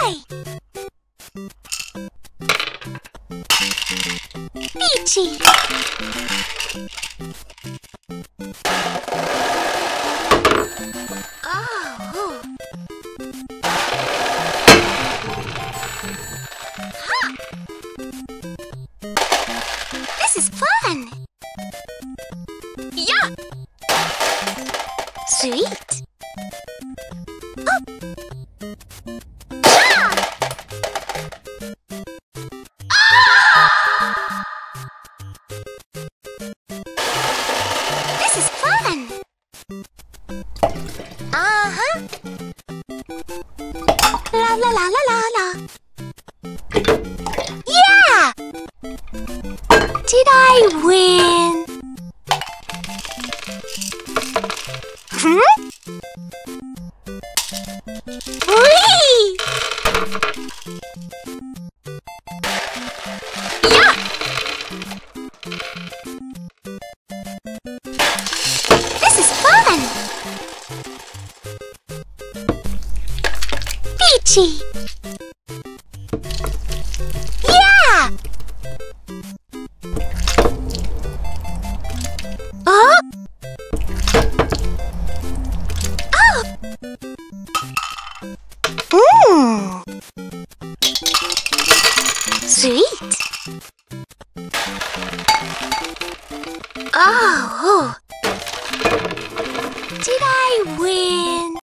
Try! Peachy! Oh! This is fun! Sweet! Up! Uh-huh! La la la la la la! Yeah! Did I win? Hmm? Peachy! Yeah! Oh! Oh! Mmm! Sweet! Oh! Did I win?